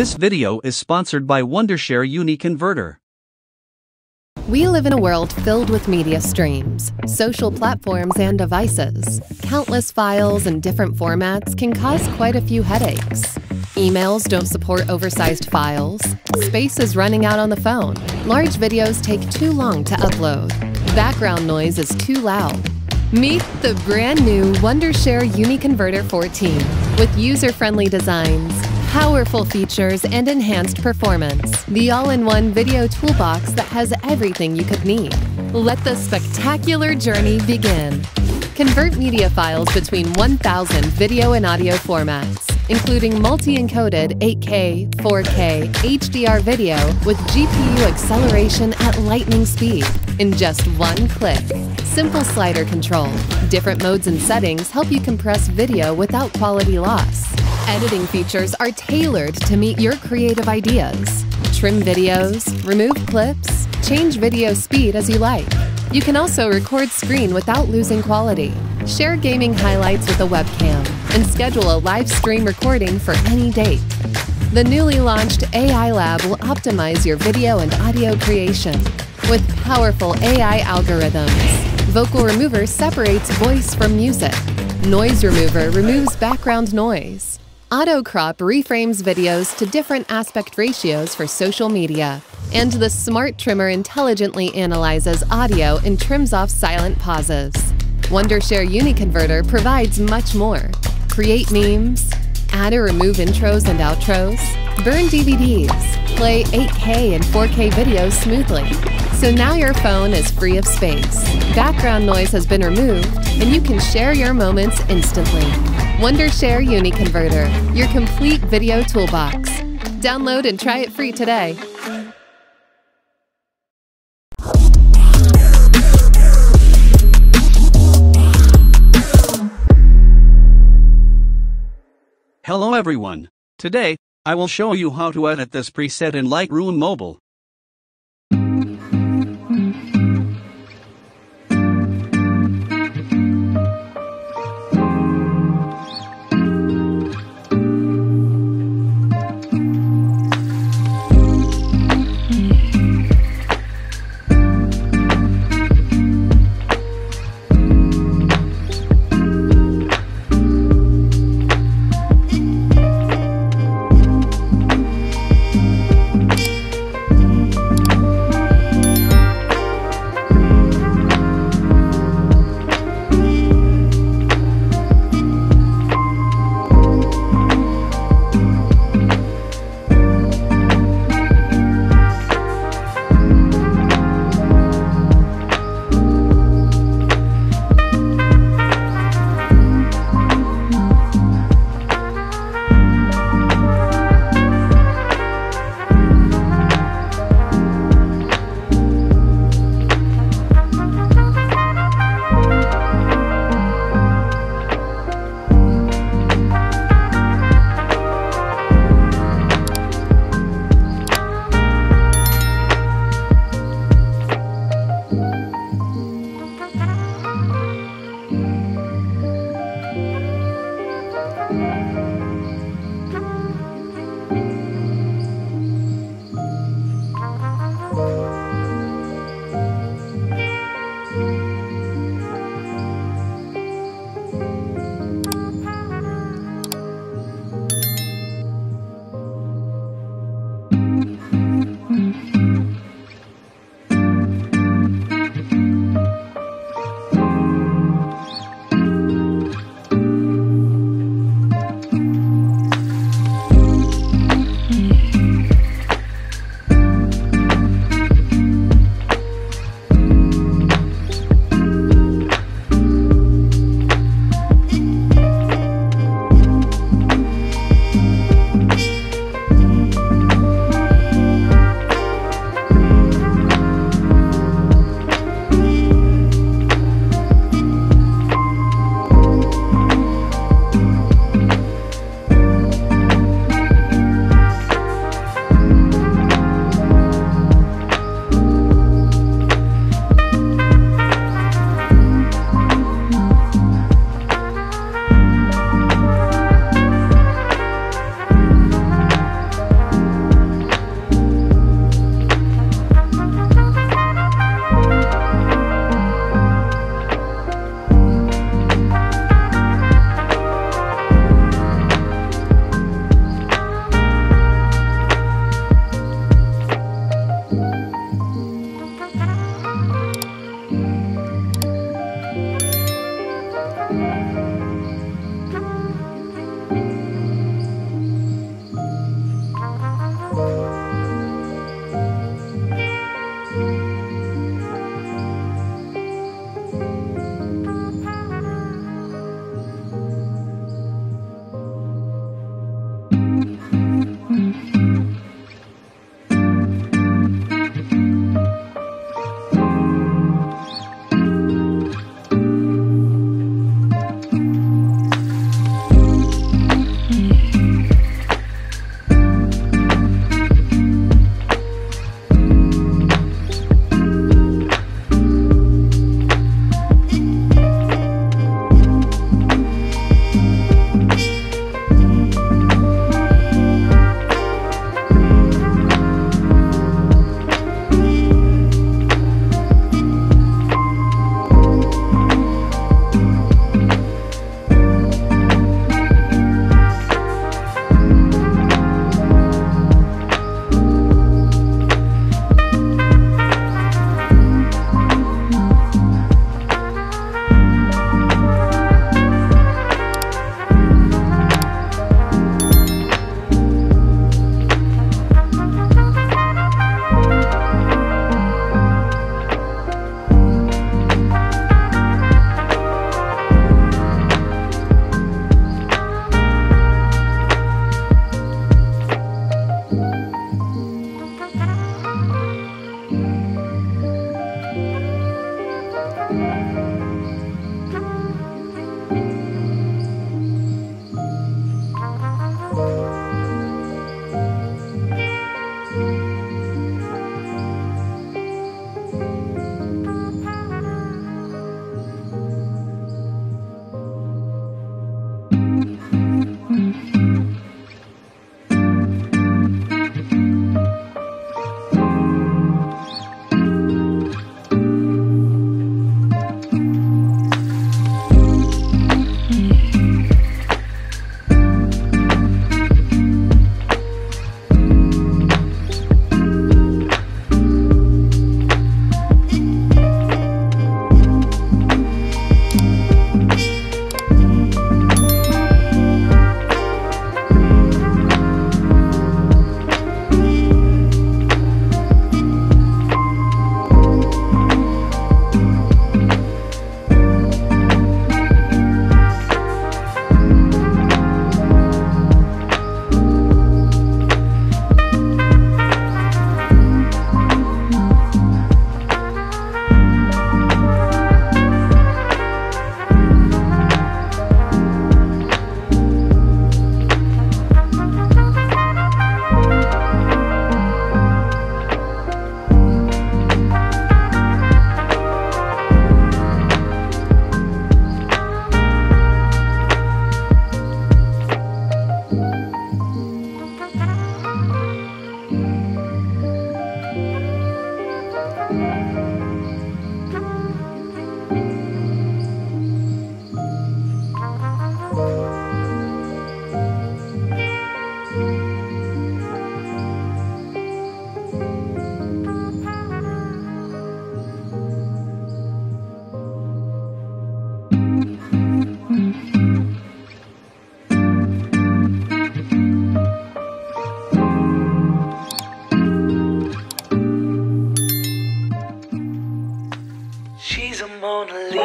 This video is sponsored by Wondershare UniConverter. We live in a world filled with media streams, social platforms, and devices. Countless files in different formats can cause quite a few headaches. Emails don't support oversized files. Space is running out on the phone. Large videos take too long to upload. Background noise is too loud. Meet the brand new Wondershare UniConverter 14 with user-friendly designs, powerful features, and enhanced performance. The all-in-one video toolbox that has everything you could need. Let the spectacular journey begin. Convert media files between 1,000 video and audio formats, including multi-encoded 8K, 4K, HDR video with GPU acceleration at lightning speed in just one click. Simple slider control. Different modes and settings help you compress video without quality loss. Editing features are tailored to meet your creative ideas. Trim videos, remove clips, change video speed as you like. You can also record screen without losing quality. Share gaming highlights with a webcam and schedule a live stream recording for any date. The newly launched AI Lab will optimize your video and audio creation with powerful AI algorithms. Vocal Remover separates voice from music. Noise Remover removes background noise. Auto Crop reframes videos to different aspect ratios for social media. And the Smart Trimmer intelligently analyzes audio and trims off silent pauses. Wondershare UniConverter provides much more. Create memes, add or remove intros and outros, burn DVDs, play 8K and 4K videos smoothly. So now your phone is free of space. Background noise has been removed, and you can share your moments instantly. Wondershare UniConverter, your complete video toolbox. Download and try it free today. Hello everyone. Today, I will show you how to edit this preset in Lightroom Mobile.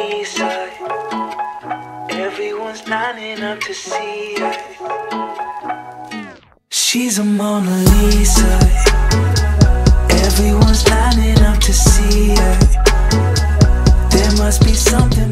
Lisa. Everyone's lining up to see her. She's a Mona Lisa. Everyone's lining up to see her. There must be something.